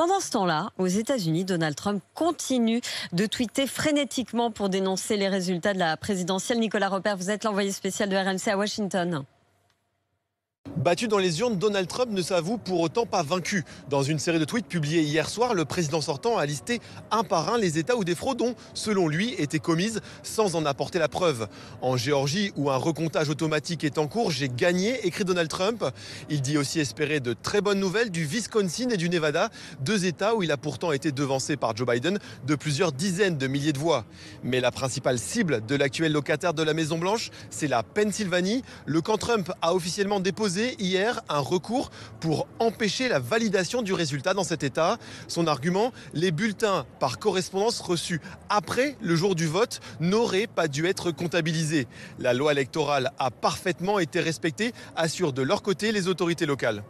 Pendant ce temps-là, aux États-Unis, Donald Trump continue de tweeter frénétiquement pour dénoncer les résultats de la présidentielle. Nicolas Repère, vous êtes l'envoyé spécial de RMC à Washington. Battu dans les urnes, Donald Trump ne s'avoue pour autant pas vaincu. Dans une série de tweets publiés hier soir, le président sortant a listé un par un les États où des fraudes ont, selon lui, été commises sans en apporter la preuve. En Géorgie, où un recomptage automatique est en cours, j'ai gagné, écrit Donald Trump. Il dit aussi espérer de très bonnes nouvelles du Wisconsin et du Nevada, deux États où il a pourtant été devancé par Joe Biden de plusieurs dizaines de milliers de voix. Mais la principale cible de l'actuel locataire de la Maison-Blanche, c'est la Pennsylvanie. Le camp Trump a officiellement hier un recours pour empêcher la validation du résultat dans cet État. Son argument, les bulletins par correspondance reçus après le jour du vote n'auraient pas dû être comptabilisés. La loi électorale a parfaitement été respectée, assurent de leur côté les autorités locales.